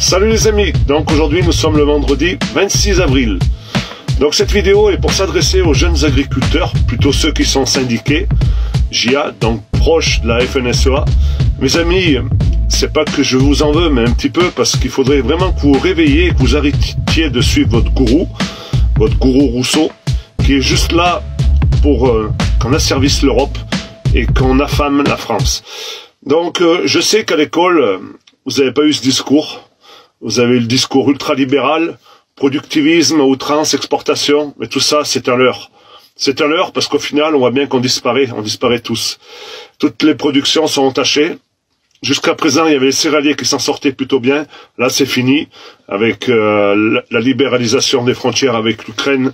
Salut les amis, donc aujourd'hui nous sommes le vendredi 26 avril. Donc cette vidéo est pour s'adresser aux jeunes agriculteurs, plutôt ceux qui sont syndiqués, JA, donc proches de la FNSEA. Mes amis, c'est pas que je vous en veux, mais un petit peu, parce qu'il faudrait vraiment que vous vous réveilliez, que vous arrêtiez de suivre votre gourou, votre gourou Rousseau, qui est juste là pour euh, qu'on asservisse l'Europe et qu'on affame la France. Donc euh, je sais qu'à l'école, vous n'avez pas eu ce discours. Vous avez le discours ultralibéral, productivisme, outrance, exportation, mais tout ça, c'est un leurre. C'est un leurre parce qu'au final, on voit bien qu'on disparaît, on disparaît tous. Toutes les productions sont entachées. Jusqu'à présent, il y avait les céréaliers qui s'en sortaient plutôt bien. Là, c'est fini avec euh, la libéralisation des frontières avec l'Ukraine.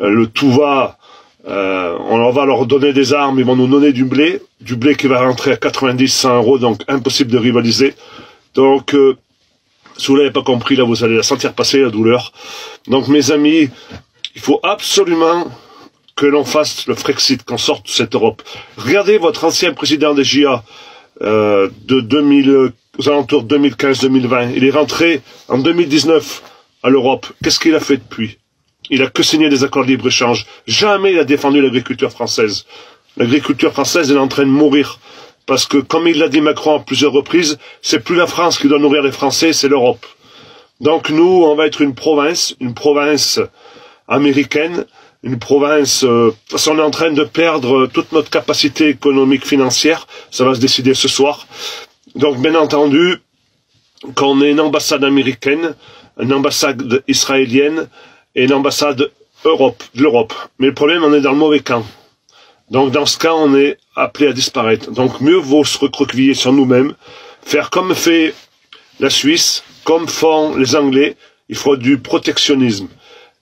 Euh, le tout va, euh, on va leur donner des armes, ils vont nous donner du blé, du blé qui va rentrer à 90, 100 euros, donc impossible de rivaliser. Donc, si vous l'avez pas compris, là, vous allez la sentir passer, la douleur. Donc, mes amis, il faut absolument que l'on fasse le Frexit, qu'on sorte de cette Europe. Regardez votre ancien président des GIA euh, de 2000, aux alentours de 2015-2020. Il est rentré en 2019 à l'Europe. Qu'est-ce qu'il a fait depuis Il a que signé des accords de libre-échange. Jamais il a défendu l'agriculture française. L'agriculture française est en train de mourir. Parce que, comme il l'a dit Macron à plusieurs reprises, c'est plus la France qui doit nourrir les Français, c'est l'Europe. Donc nous, on va être une province, une province américaine, une province... Euh, on est en train de perdre toute notre capacité économique financière. Ça va se décider ce soir. Donc, bien entendu, quand on est une ambassade américaine, une ambassade israélienne et une ambassade Europe, de l'Europe. Mais le problème, on est dans le mauvais camp. Donc dans ce cas, on est appelé à disparaître. Donc mieux vaut se recroqueviller sur nous-mêmes, faire comme fait la Suisse, comme font les Anglais, il faut du protectionnisme.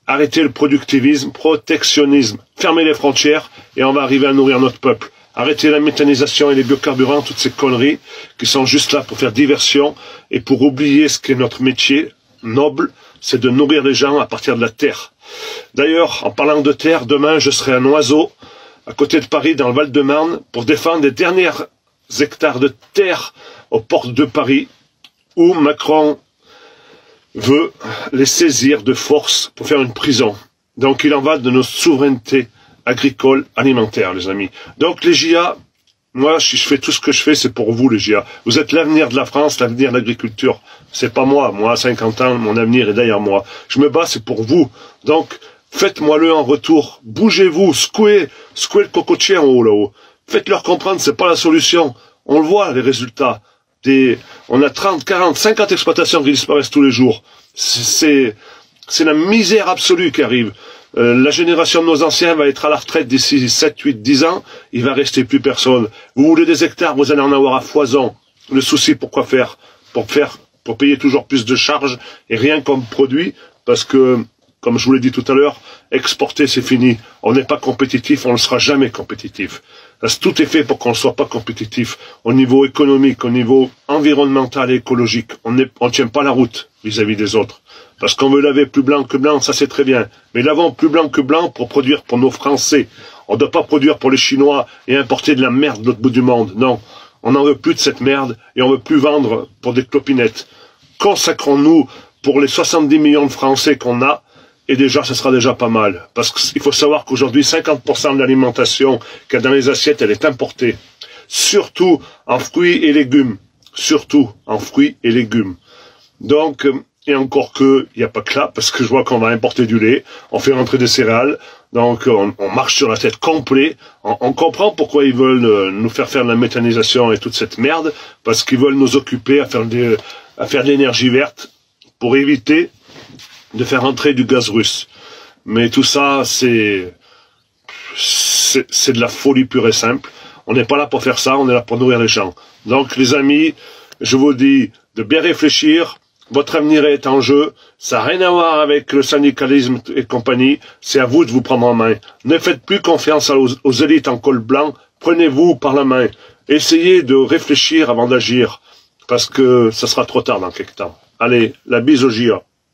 Arrêter le productivisme, protectionnisme, fermer les frontières et on va arriver à nourrir notre peuple. Arrêter la méthanisation et les biocarburants, toutes ces conneries qui sont juste là pour faire diversion et pour oublier ce qu'est notre métier noble, c'est de nourrir les gens à partir de la terre. D'ailleurs, en parlant de terre, demain je serai un oiseau à côté de Paris, dans le Val-de-Marne, pour défendre les derniers hectares de terre aux portes de Paris, où Macron veut les saisir de force pour faire une prison. Donc il en va de nos souverainetés agricoles, alimentaires, les amis. Donc les GIA, moi, si je fais tout ce que je fais, c'est pour vous, les GIA. Vous êtes l'avenir de la France, l'avenir de l'agriculture. C'est pas moi. Moi, à 50 ans, mon avenir est derrière moi. Je me bats, c'est pour vous. Donc, Faites-moi-le en retour. Bougez-vous, secouez, secouez le cocotier en haut là-haut. Faites-leur comprendre, c'est pas la solution. On le voit, les résultats. Des, on a 30, 40, 50 exploitations qui disparaissent tous les jours. C'est, c'est la misère absolue qui arrive. Euh, la génération de nos anciens va être à la retraite d'ici 7, 8, 10 ans. Il va rester plus personne. Vous voulez des hectares, vous allez en avoir à foison. Le souci, pourquoi faire? Pour faire, pour payer toujours plus de charges et rien comme produit, parce que comme je vous l'ai dit tout à l'heure, exporter c'est fini. On n'est pas compétitif, on ne sera jamais compétitif. Tout est fait pour qu'on ne soit pas compétitif au niveau économique, au niveau environnemental et écologique. On ne tient pas la route vis-à-vis des autres. Parce qu'on veut laver plus blanc que blanc, ça c'est très bien. Mais lavons plus blanc que blanc pour produire pour nos Français. On ne doit pas produire pour les Chinois et importer de la merde de l'autre bout du monde. Non. On n'en veut plus de cette merde et on veut plus vendre pour des clopinettes. Consacrons-nous pour les 70 millions de Français qu'on a et déjà, ce sera déjà pas mal. Parce qu'il faut savoir qu'aujourd'hui, 50% de l'alimentation qu'il y a dans les assiettes, elle est importée. Surtout en fruits et légumes. Surtout en fruits et légumes. Donc, et encore que, il n'y a pas que là, parce que je vois qu'on va importer du lait, on fait rentrer des céréales, donc on, marche sur la tête complet. On, comprend pourquoi ils veulent euh, nous faire faire de la méthanisation et toute cette merde, parce qu'ils veulent nous occuper à faire de l'énergie verte pour éviter de faire entrer du gaz russe. Mais tout ça, c'est c'est de la folie pure et simple. On n'est pas là pour faire ça, on est là pour nourrir les gens. Donc, les amis, je vous dis de bien réfléchir. Votre avenir est en jeu. Ça n'a rien à voir avec le syndicalisme et compagnie. C'est à vous de vous prendre en main. Ne faites plus confiance aux, élites en col blanc. Prenez-vous par la main. Essayez de réfléchir avant d'agir. Parce que ça sera trop tard dans quelques temps. Allez, la bise au GIA.